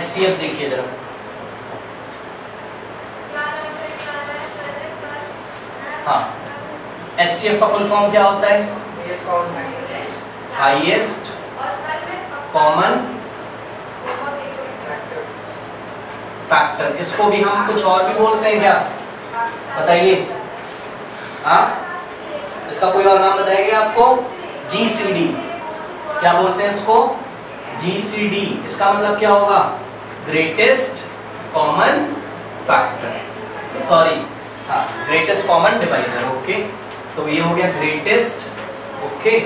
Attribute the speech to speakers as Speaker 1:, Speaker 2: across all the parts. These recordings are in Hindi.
Speaker 1: एच सी देखिए जरा। हाँ। एच का फुल फॉर्म क्या होता है? हाईएस्ट कॉमन फैक्टर इसको भी हम कुछ और भी बोलते हैं क्या? बताइए। हाँ? इसका कोई और नाम बताएँगे आपको? जीसीडी क्या बोलते हैं इसको? जीसीडी इसका मतलब क्या होगा? ग्रेटेस्ट कॉमन फैक्टर सॉरी हाँ ग्रेटेस्ट कॉमन डिवाइजर ओके तो ये हो गया ग्रेटेस्ट ओके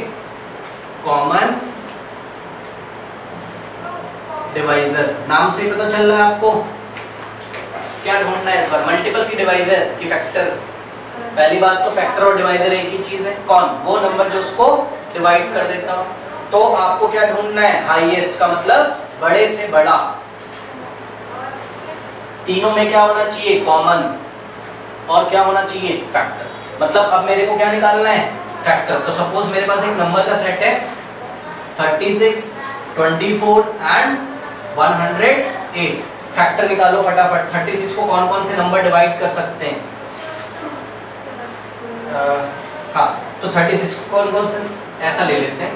Speaker 1: कॉमन डिवाइजर नाम से ही पता चल रहा है आपको? क्या ढूंढना है इस बार? मल्टीपल की डिवाइजर की फैक्टर पहली बात तो फैक्टर और डिवाइजर एक ही चीज़ है। कौन? वो नंबर जो उसको डिवाइड कर देता हूँ। तो आपको क्या ढूंढना है? हाईएस्ट का मतलब बड़े से बड़ा। तीनों में क्या होना चाहिए? कॉमन और क्या होना चाहिए? फैक्टर मतलब अब मेरे को क्या निकालना है? फैक्टर तो सपोज़ मेरे पास एक नंबर का सेट है 36 24 एंड 108 फैक्टर निकालो फटाफट. 36 को कौन कौन से नंबर डिवाइड कर सकते हैं? हाँ तो 36 को कौन कौन से? ऐसा ले लेते हैं.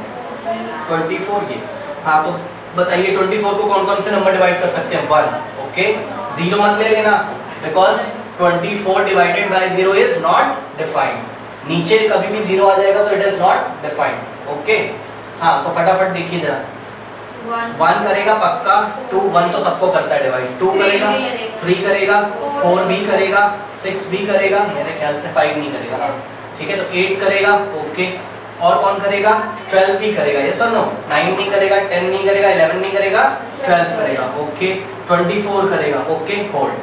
Speaker 1: 24 ये. हाँ तो बताइए 24 को कौन कौन से नंबर डिवाइड कर सकते हैं? वन ओके ज़ीरो मत ले लेना because 24 divided by zero is not defined नीचे कभी भी ज़ीरो आ जाएगा तो it is not defined okay हाँ तो फटाफट देखिए जरा। वन करेगा पक्का टू वन तो सबको करता है डिवाइड टू करेगा थ्री करेगा फोर भी करेगा। सिक्स भी करेगा मेरे ख्याल से फाइव नहीं करेगा। ठीक है तो एट करेगा ओके और कौन करेगा? ट्वेल्व भी करेगा। ये सर नो नाइन नहीं करेगा टेन नहीं करेगा इलेवन नहीं करेगा ट्वेल्व करेगा। ओके ट्वेंटी फोर करेगा। ओके होल्ड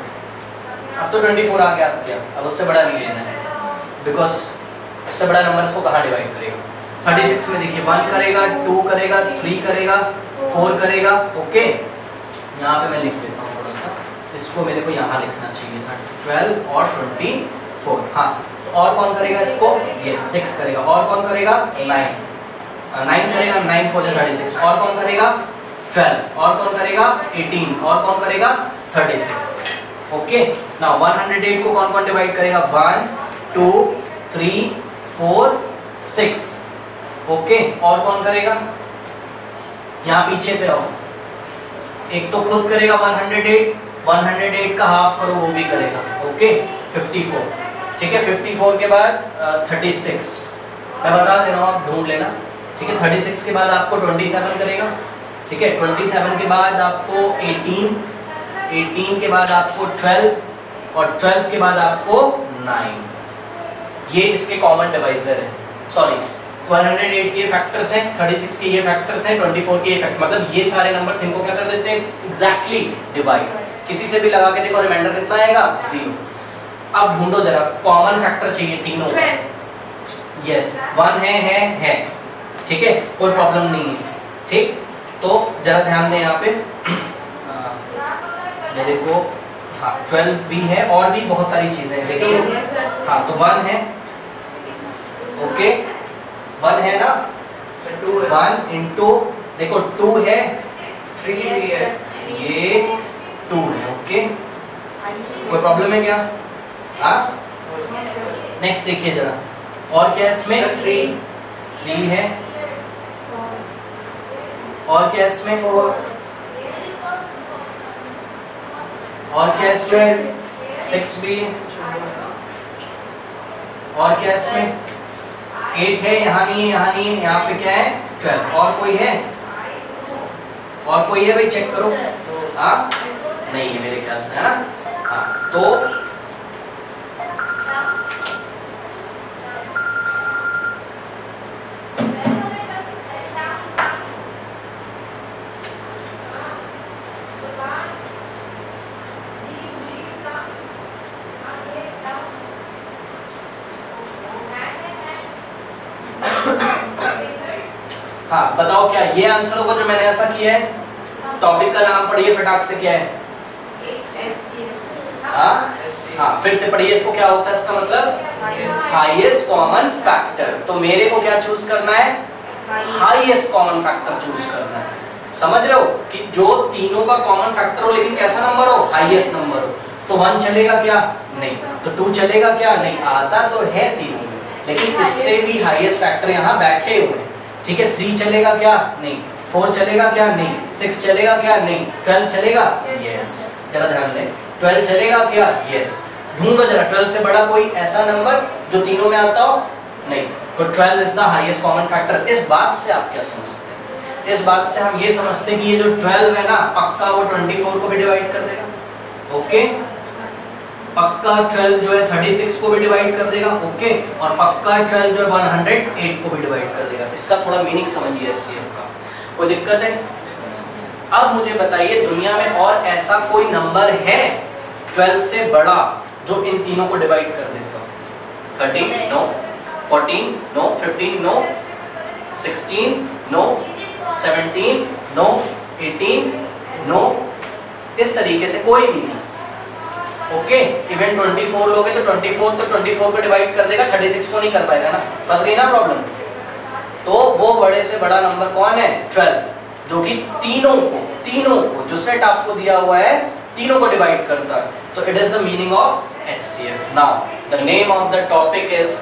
Speaker 1: अब तो ट्वेंटी फोर आ गया, क्या? अब उससे बड़ा नहीं लेना है। बिकॉज़ उससे बड़ा नंबर इसको कहाँ डिवाइड करेगा? थर्टी सिक्स में देखिए वन करेगा टू करेगा थ्री करेगा फोर करेगा। ओके यहाँ पे मैं लिख देता हूँ थोड़ा सा। इसको मेरे को यहाँ लिखना चाहिए था। ट्वेल्व और ट्वेंटी फोर हाँ। और कौन करेगा इसको? ये सिक्स करेगा। और कौन करेगा? नाइन नाइन करेगा नाइन फोर थर्टी सिक्स और कौन करेगा? ट्वेल्व और कौन करेगा? एटीन और कौन करेगा? थर्टी सिक्स ओके ना वन हंड्रेड एट को कौन कौन डिवाइड करेगा? One two three four six okay और कौन करेगा? यहाँ पीछे से आओ। एक तो खुद करेगा 108 108 का हाफ़ करो वो भी करेगा। ओके 54 ठीक है 54 के बाद uh, 36 मैं बता दे रहा हूँ आप ढूंढ लेना ठीक है? 36 के बाद आपको 27 करेगा ठीक है? 27 के बाद आपको 18 18 के बाद आपको 12 और 12 के बाद आपको 9 ये इसके कॉमन डिवाइजर है. सॉरी 108 के फैक्टर्स हैं 36 के ये फैक्टर्स हैं 24 के ये फैक्टर मतलब ये सारे नंबर्स इनको क्या कर देते हैं? एग्जैक्टली डिवाइड किसी से भी लगा के देखो रिमाइंडर कितना आएगा? ज़ीरो अब ढूंढो जरा कॉमन फैक्टर चाहिए तीनों। यस वन है है है। ठीक है? कोई प्रॉब्लम नहीं है। ठीक? तो जरा ध्यान दें यहाँ पे। मेरे को हाँ ट्वेल्व भी है और भी बहुत सारी चीज़ें हैं। लेकिन हाँ तो वन है। ओके वन है ना? टू वन इंटू देखो टू है। थ्री भी है। ये टू है ओके कोई प्रॉब्लम है क्या? नेक्स्ट देखिए जरा। और क्या इसमें? थ्री थ्री है। और क्या इसमें? और क्या इसमें? सिक्स भी है। और क्या इसमें? एट है यहाँ नहीं है यहाँ नहीं है यहाँ पे क्या है? ट्वेल्व और कोई है? और कोई है भाई? चेक करो। हाँ? नहीं है मेरे ख्याल से है ना? हाँ। तो हाँ बताओ क्या ये आंसर होगा जो मैंने ऐसा किया है? टॉपिक का नाम पढ़िए फटाक से क्या है? हाँ? हाँ फिर से पढ़िए इसको क्या होता है इसका मतलब? हाईएस्ट कॉमन फैक्टर तो मेरे को क्या चूज़ करना है? हाईएस्ट कॉमन फैक्टर चूज़ करना है। समझ रहे हो कि जो तीनों का कॉमन फैक्टर हो लेकिन कैसा नंबर हो? हाईएस्ट नंबर हो। तो वन चलेगा क्या? नहीं। तो टू चलेगा क्या? नहीं। आता तो है तीनों में। लेकिन इससे भी हाईएस्ट फैक्टर यहाँ बैठे हुए हैं। ठीक है थ्री चलेगा क्या? नहीं. फोर चलेगा क्या? नहीं. सिक्स चलेगा क्या? नहीं. ट्वेल्व चलेगा? यस जरा ध्यान दें. ट्वेल्व चलेगा क्या? यस ढूंढो जरा ट्वेल्व से बड़ा कोई ऐसा नंबर जो तीनों में आता हो? नहीं. तो twelve is the highest common factor इस बात से आप क्या समझते हैं? इस बात से हम ये समझते हैं कि ये जो ट्वेल्व है ना पक्का वो ट्वेंटी फोर को भी डिवाइड कर देगा. ओके पक्का 12 जो है 36 को भी डिवाइड कर देगा ओके और पक्का 12 जो है 108 को भी डिवाइड कर देगा। इसका थोड़ा मीनिंग समझिए एचसीएफ का। कोई दिक्कत है? अब मुझे बताइए, दुनिया में और ऐसा कोई नंबर है 12 से बड़ा जो इन तीनों को डिवाइड कर देता thirteen no fourteen no fifteen no sixteen no seventeen no eighteen no इस तरीके से कोई भी नहीं। ओके इवन 24 लोगे तो 24 तो 24 को डिवाइड कर देगा 36 को नहीं कर पाएगा ना। फंस गई ना प्रॉब्लम तो वो बड़े से बड़ा नंबर कौन है? 12 जो कि तीनों को तीनों को जो सेट आपको दिया हुआ है तीनों को डिवाइड करता है। तो it is the meaning of HCF. Now, the name of the topic is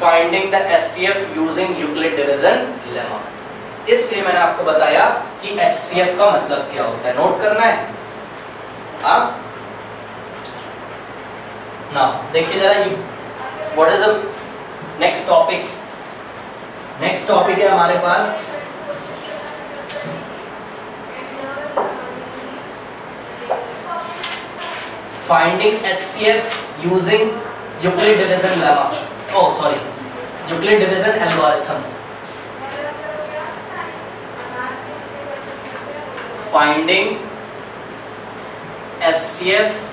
Speaker 1: finding the HCF using Euclid division lemma. इसलिए मैंने आपको बताया कि HCF का मतलब क्या होता है? नोट करना है। आप ना देखिए जरा what is the next topic next topic है हमारे पास finding H C F using Euclid division lemma oh sorry Euclid division algorithm finding S C F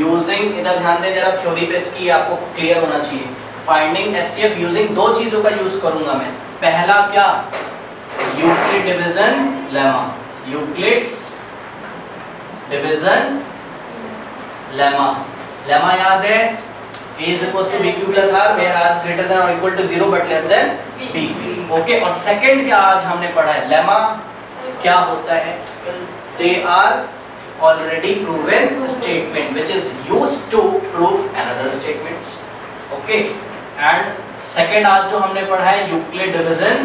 Speaker 1: using इधर ध्यान दें, जरा थ्योरी पे इसकी आपको क्लियर होना चाहिए। फाइंडिंग एचसीएफ यूजिंग दो चीज़ों का यूज़ करूँगा मैं। पहला क्या? Euclid division lemma Euclid's division lemma lemma याद है? A is equals to bq plus r, where r is greater than or equal to 0 but less than b okay और सेकंड क्या आज हमने पढ़ा है? लेमा क्या होता है? They are already proven statement, which is used to prove another statements okay? And second आज जो हमने पढ़ा है Euclid division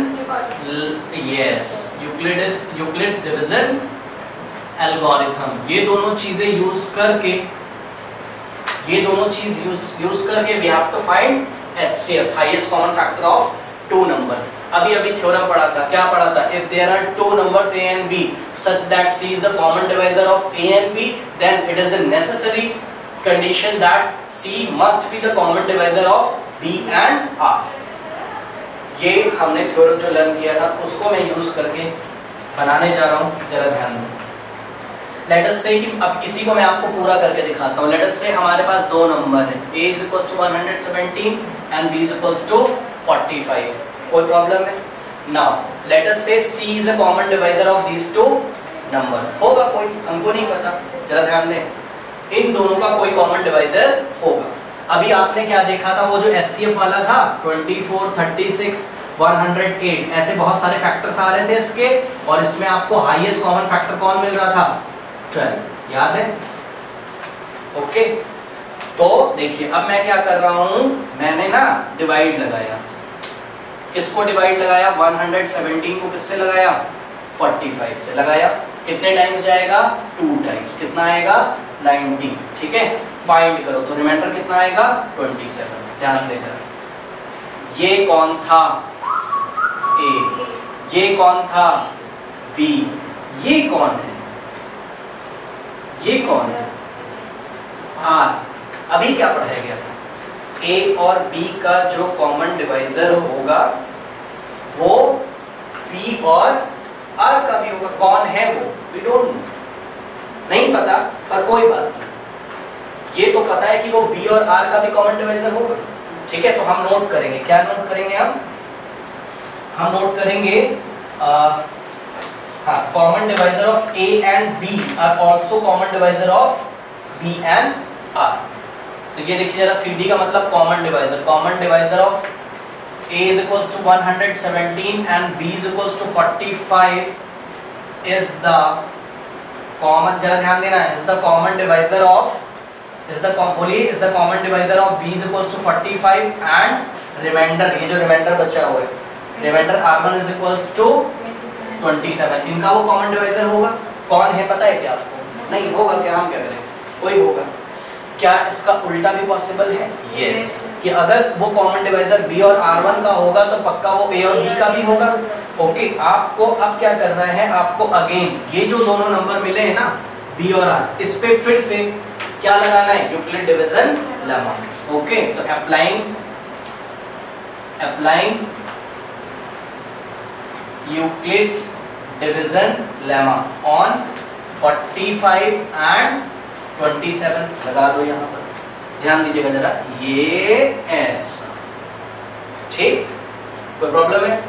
Speaker 1: yes Euclid Euclid's division algorithm ये दोनों चीज़ें यूज़ करके, ये दोनों चीज़ यूज़ यूज़ करके we have to find HCF highest common factor of two numbers अभी अभी थ्योरम पढ़ा था। क्या पढ़ा था? If there are two numbers a and b, such that c is the common divisor of a and b, then it is the necessary condition that c must be the common divisor of b and r. ये हमने थ्योरम जो लर्न किया था, उसको मैं यूज़ करके बनाने जा रहा हूँ। जरा ध्यान दो। लेट अस से कि अब इसी को मैं आपको पूरा करके दिखाता हूँ। लेट अस से हमारे पास दो नंबर है। A is equals to 117 and b is equals to 45 कोई प्रॉब्लम है? Now let us say c is a common divisor of these two number होगा कोई? हमको नहीं पता। जरा ध्यान दें। इन दोनों का कोई कॉमन डिवाइजर होगा। अभी आपने क्या देखा था? वो जो एचसीएफ वाला था 24 36 108 ऐसे बहुत सारे फैक्टर्स आ रहे थे इसके, और इसमें आपको हाईएस्ट कॉमन फैक्टर कौन मिल रहा था? ट्वेल्व याद है? ओके तो देखिए, अब मैं क्या कर रहा हूँ? मैंने ना डिवाइड लगाया। किसको डिवाइड लगाया? 117 को किससे लगाया? 45 से लगाया। कितने टाइम्स जाएगा? टू टाइम्स कितना आएगा? 90 ठीक है? फाइंड करो। तो रिमाइंडर कितना आएगा? 27 ध्यान देना ये कौन था? ए ये कौन था? बी ये कौन है? ये कौन है? आर अभी क्या पढ़ाया गया था? ए और बी का जो कॉमन डिवाइजर होगा, वो बी और आर का भी होगा। कौन है वो? वी डोंट नो नहीं पता, पर कोई बात नहीं। ये तो पता है कि वो बी और आर का भी कॉमन डिवाइजर होगा। ठीक है तो हम नोट करेंगे। क्या नोट करेंगे हम? हम नोट करेंगे हाँ common divisor of A and B are also common divisor of B and R तो ये देखिए जरा सी डी का मतलब common divisor common divisor of A is equals to 117 and B is equals to 45 is the common जरा ध्यान देना is the common divisor of is the बोलिए is the common divisor of b is equals to 45 and remainder ये जो रिमाइंडर बचा हुआ है reminder r1 is equals to 27 इनका वो कॉमन डिवाइजर होगा? कौन है? पता है क्या आपको नहीं, होगा क्या? हम क्या करें? कोई होगा। क्या इसका उल्टा भी पॉसिबल है? Yes yes. कि अगर वो कॉमन डिवाइजर बी और आर वन का होगा तो पक्का वो a और b का भी होगा। ओके okay, आपको अब क्या करना है? आपको अगेन ये जो दोनों नंबर मिले हैं ना बी और आर इस पे फिर से क्या लगाना है? यूक्लिड डिवीज़न लेमा ओके तो applying applying Euclid's division lemma on 45 and 27 लगा दो यहाँ पर। ध्यान दीजिएगा जरा, ये एस ठीक? कोई प्रॉब्लम है?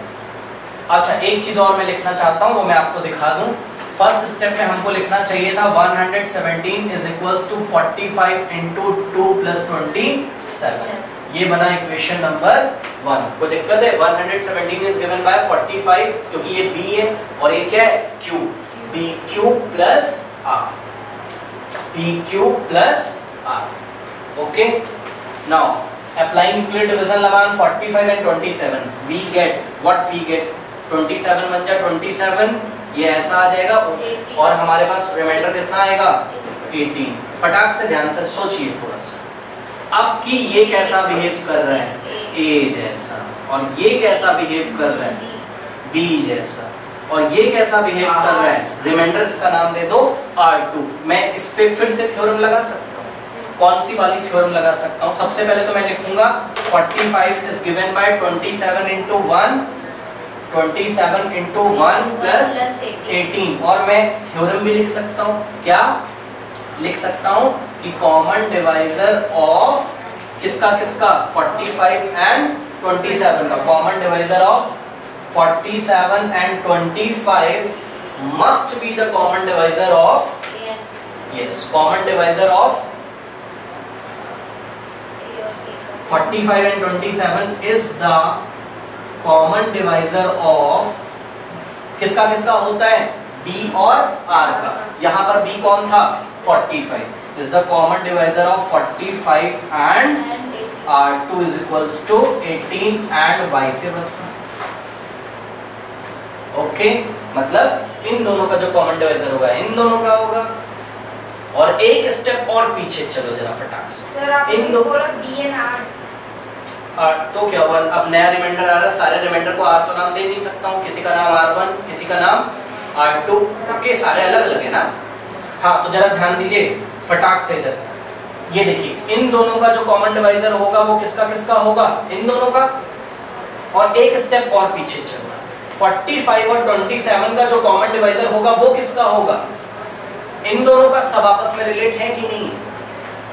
Speaker 1: अच्छा एक चीज़ और मैं लिखना चाहता हूँ, वो मैं आपको दिखा दूँ। फ़र्स्ट स्टेप में हमको लिखना चाहिए था 117 is equals to 45 into two plus twenty ये बना इक्वेशन नंबर वन कोई दिक्कत है? 117 इज़ गिवन बाय 45 क्योंकि ये बी है, और ये क्या है? Q B Q plus R PQ plus R. Okay. Now applying Euclid division Laman 45 and 27, we get what we get? 27 बन जा 27 ये ऐसा आ जाएगा और हमारे पास रिमाइंडर कितना आएगा? 18 फटाक से ध्यान से सोचिए थोड़ा सा। अब कि ये कैसा बिहेव कर रहा है? ए जैसा। और ये कैसा बिहेव कर रहा है? बी जैसा। और ये कैसा बिहेव कर रहा है? रिमाइंडर्स का नाम दे दो R2 मैं इस पे फिर से थ्योरम लगा सकता हूँ। कौन सी वाली थ्योरम लगा सकता हूँ? सबसे पहले तो मैं लिखूँगा 45 is given by 27 into 1 27 into 1 plus 18 और मैं थ्योरम भी लिख सकता हूँ। क्या? लिख सकता हूँ कि कॉमन डिवाइजर ऑफ़ किसका किसका? 45 एंड 27 का। Common divisor of 47 and 25 must be the common divisor of yeah. yes common divisor of 45 and 27 is the common divisor of किसका किसका होता है B और R का यहाँ पर B कौन था 45 is the common divisor of 45 and R2 is equals to 18 and vice versa okay मतलब इन दोनों का जो कॉमन डिवाइजर होगा इन दोनों का होगा। और एक स्टेप और पीछे चलो जरा फटाक से।
Speaker 2: इन दो बोला बी एंड
Speaker 1: आर तो क्या हुआ? अब नया रिमाइंडर आ रहा है सारे रिमाइंडर को आर तो नाम दे नहीं सकता हूँ। किसी का नाम आर वन किसी का नाम आर टू सारे अलग अलग है ना? हाँ तो जरा ध्यान दीजिए फटाक से इधर। ये देखिए इन दोनों का जो कॉमन डिवाइजर होगा वो किसका किसका होगा? इन दोनों का। और एक स्टेप और पीछे चलो। 45 और 27 का जो कॉमन डिवाइजर होगा, वो किसका होगा? इन दोनों का सब आपस में रिलेट है कि नहीं?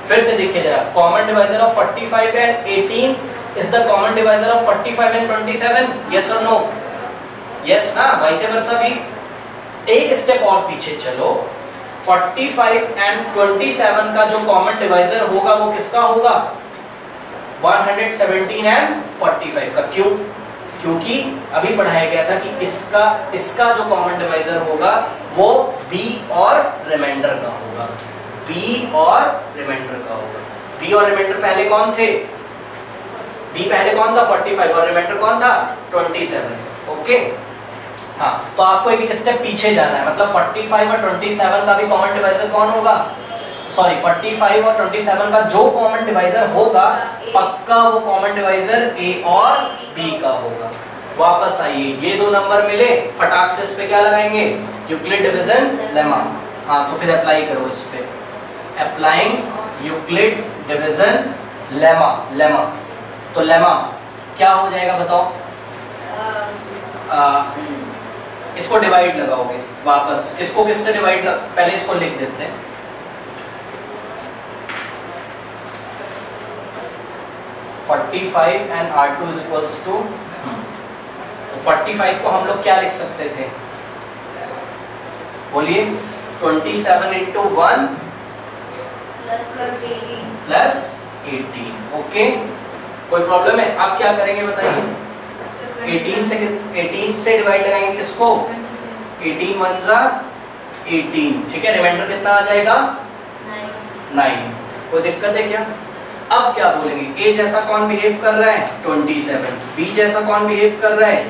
Speaker 1: फिर से देखिए जरा common divisor of 45 and 18 is the common divisor of 45 and 27 yes और नो यस ना वाइस वर्सा भी। एक स्टेप और पीछे चलो। 45 एंड 27 का जो कॉमन डिवाइजर होगा, वो किसका होगा? 117 एंड 45 का। क्यों? क्योंकि अभी पढ़ाया गया था कि इसका इसका जो कॉमन डिवाइजर होगा, वो b और रिमाइंडर का होगा। B और रिमाइंडर का होगा। B और रिमाइंडर पहले कौन थे? B पहले कौन था? 45 और रिमाइंडर कौन था? 27 ओके हाँ तो आपको एक स्टेप पीछे जाना है। मतलब 45 और 27 का भी कॉमन डिवाइजर कौन होगा? सॉरी 45 और 27 का जो कॉमन डिवाइजर होगा पक्का वो कॉमन डिवाइजर ए और बी का होगा। वापस आइए ये दो नंबर मिले फटाक से इस पे क्या लगाएँगे? यूक्लिड डिवीज़न लेमा हाँ तो फिर अप्लाई करो इस पे। Applying Euclid division lemma lemma तो लेमा क्या हो जाएगा बताओ? आ, इसको डिवाइड लगाओगे वापस। इसको किससे डिवाइड पहले इसको लिख देते हैं। 45 and R2 is equals to तो 45 को हम लोग क्या लिख सकते थे? बोलिए 27 seven into one plus eighteen okay कोई प्रॉब्लम है? आप क्या करेंगे बताइए? 18 से 18 से डिवाइड लगाएँगे किसको? 18 वन जा 18 ठीक है? रिमाइंडर कितना आ जाएगा? 9 कोई दिक्कत है क्या? अब क्या बोलेंगे? ए जैसा कौन बिहेव कर रहा है? 27 बी जैसा कौन बिहेव कर रहा है?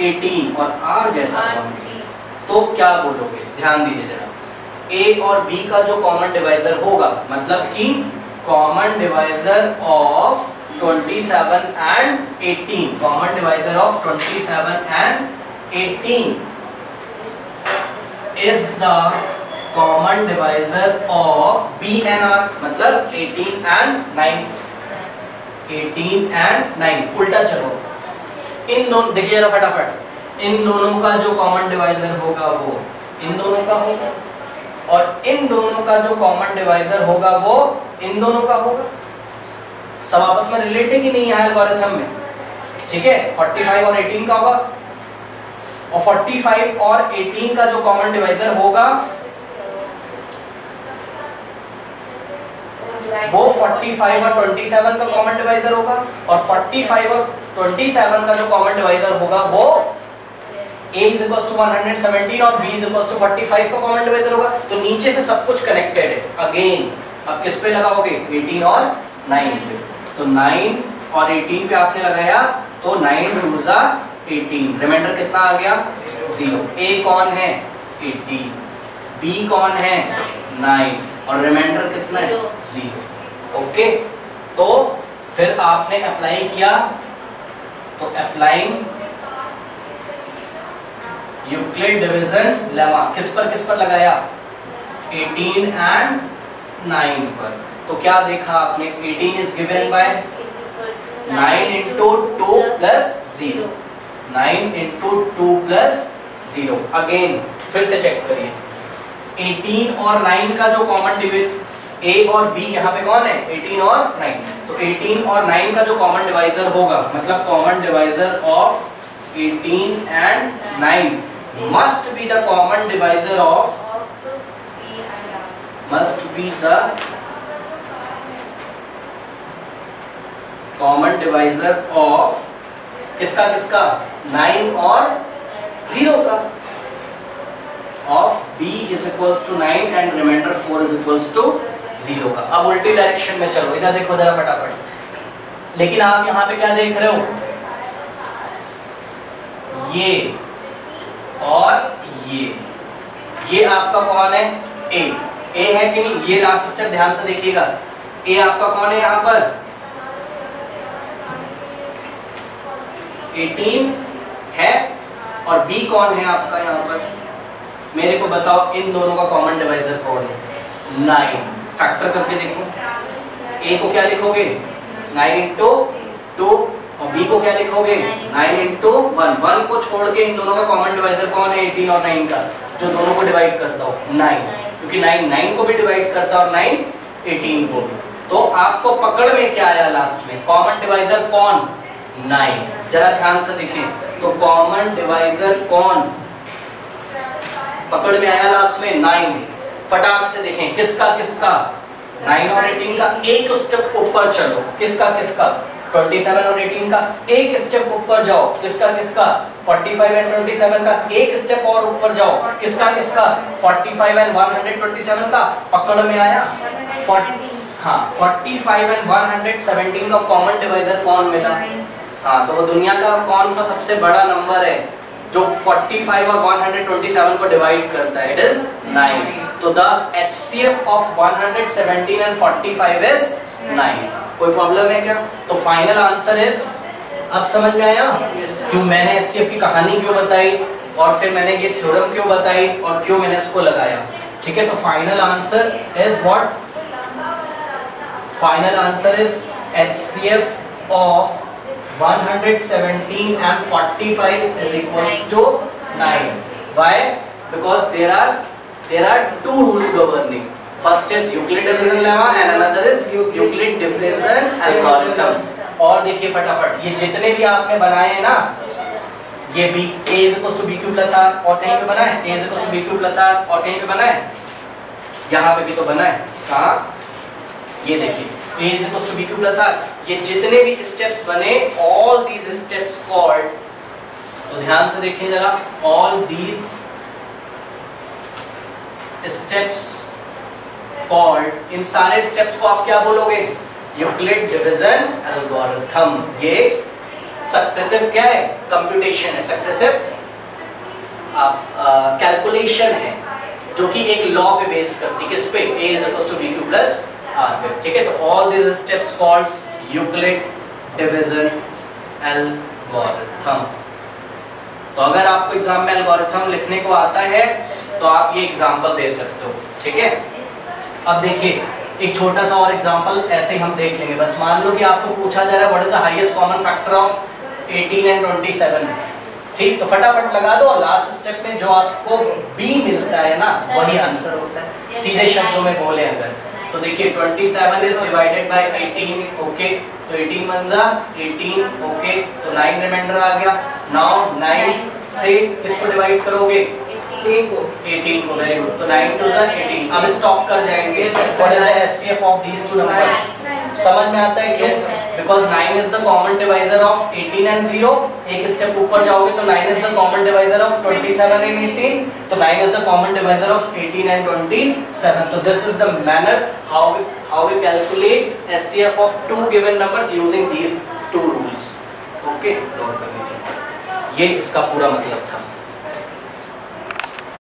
Speaker 1: 18 और आर जैसा कौन तो क्या बोलोगे? ध्यान दीजिए जरा। ए और बी का जो कॉमन डिवाइजर होगा मतलब कि common divisor of 27 and 18 common divisor of 27 and 18 is the common divisor of b and r मतलब 18 and 9 18 and 9 उल्टा चलो। इन दोनों, देखिए जरा फटाफट। इन दोनों का जो कॉमन डिवाइजर होगा वो, इन दोनों का होगा? और इन दोनों का जो कॉमन डिवाइजर होगा वो, इन दोनों का होगा? सब आपस में रिलेटेड ही नहीं है एल्गोरिथम में? ठीक है 45 और 18 का होगा। और 45 और 18 का जो कॉमन डिवाइजर होगा वो 45 और 27 का कॉमन डिवाइजर होगा और 45 और 27 का जो कॉमन डिवाइजर होगा वो a is equals to 117 और b is equals to 45 का कॉमन डिवाइजर होगा। तो नीचे से सब कुछ कनेक्टेड है। अगेन अब किस पे लगाओगे? 18 और 9 पे। तो 9 और 18 पे आपने लगाया तो 9 टूजा 18 रिमाइंडर कितना आ गया? 0 a कौन है? 18 b कौन है? 9 और रिमाइंडर कितना है? ज़ीरो ओके तो फिर आपने अप्लाई किया तो अप्लाइंग यूक्लिड डिवीज़न लेमा किस पर किस पर लगाया? 18 एंड 9 पर. तो क्या देखा आपने? 18 is given by 9 into two plus zero nine into two plus zero again फिर से चेक करिए। 18 और 9 का जो कॉमन डिविड ए और बी यहाँ पे कौन है? 18 और 9 तो 18 और 9 का जो कॉमन डिवाइजर होगा मतलब common divisor of 18 and 9 must be the common divisor of must be the common divisor of किसका किसका? 9 और 0 का। Is equals to 9 and remainder 4 is equals to 0 का। अब उल्टी डायरेक्शन में चलो, इधर देखो जरा फटाफट। लेकिन आप यहाँ पे क्या देख रहे हो? ये और ये। ये आपका कौन है? ए ए है कि नहीं? ये लास्ट स्टेप ध्यान से देखिएगा। ए आपका कौन है यहाँ पर? 18 है और बी कौन है आपका यहाँ पर? मेरे को बताओ, इन दोनों का कॉमन डिवाइजर कौन है? नाइन फैक्टर करके देखो। ए को क्या लिखोगे? नाइन इंटू टू और बी को क्या लिखोगे? नाइन इंटू वन वन को छोड़ के इन दोनों का कॉमन डिवाइजर कौन है? एटीन और नाइन का, जो दोनों को डिवाइड करता हो। नाइन क्योंकि नाइन नाइन को भी डिवाइड करता और नाइन एटीन को भी। तो आपको पकड़ में क्या आया लास्ट में? कॉमन डिवाइजर कौन? नाइन जरा ध्यान से देखें। तो कॉमन डिवाइजर कौन? पकड़ में आया लास्ट में नाइन फटाक से देखें किसका किसका? नाइन और एटीन का एक स्टेप ऊपर चलो। किसका किसका? 27 और 18 का एक स्टेप ऊपर जाओ। किसका किसका? 45 एंड 27 का एक स्टेप और ऊपर जाओ। किसका किसका? 45 एंड 127 का पकड़ में आया। 40 हाँ 45 एंड 117 का कॉमन डिवाइजर कौन मिला? हाँ तो वो दुनिया का कौन सा सबसे बड़ा नंबर है? जो 45 और 127 को डिवाइड करता है इट इज़ 9 तो the HCF of 117 and 45 is 9 कोई प्रॉब्लम है क्या? तो फाइनल आंसर इज़ अब समझ में आया? क्यों मैंने एचसीएफ की कहानी क्यों बताई? और फिर मैंने ये थ्योरम क्यों बताई? और क्यों मैंने इसको लगाया? ठीक है तो final answer is what final answer is HCF of 117 and 45 is equals to 9 why because there are there are two rules governing first is Euclid division lemma and another is Euclid division algorithm और देखिए फटाफट ये जितने भी आपने बनाए हैं ना ये b a is equals to b2 plus r और कहीं पे बना है a is equals to b2 plus r और कहीं पे बना है यहाँ पे भी तो बना है कहा ये देखिए a is equals to b2 plus r. ये जितने भी स्टेप्स बने, all these steps called तो ध्यान से देखिए जरा, all these स्टेप्स कॉल्ड इन सारे स्टेप्स को आप क्या बोलोगे? यूक्लिड डिवीज़न एल्गोरिथम ये सक्सेसिव क्या है? कंप्यूटेशन है. सक्सेसिव कैलकुलेशन है, जो कि एक लॉ पे बेस करती किस पे? A is equals to bq plus पे ठीक है? तो all this steps called Euclid division algorithm तो अगर आपको एग्ज़ाम में एल्गोरिथम लिखने को आता है तो आप ये एग्जांपल दे सकते हो ठीक है? अब देखिए एक छोटा सा और एग्जांपल ऐसे ही हम देख लेंगे। बस मान लो कि आपको पूछा जा रहा है what is the highest common factor of 18 and 27 ठीक? तो फटाफट लगा दो और लास्ट स्टेप में जो आपको बी मिलता है ना वही आंसर होता है। सीधे शब्दों में बोले अगर तो देखिए 27 इज़ डिवाइडेड बाय 18 ओके तो 18 बन जा 18 ओके तो 9 रिमाइंडर आ गया। नाउ 9 से इसको डिवाइड करोगे? 18 को। 18 को वेरी गुड तो 9 टू जा 18 अब स्टॉप कर जाएँगे। What is the HCF of these two numbers समझ में आता है? क्यों because 9 is the common divisor of 18 and 0 एक स्टेप ऊपर जाओगे तो 9 is the common divisor of 27 and 18 तो 9 is the common divisor of 18 and 27 तो this is the manner how how we calculate HCF of two given numbers using these two rules okay note कर लीजिए ये इसका पूरा मतलब था।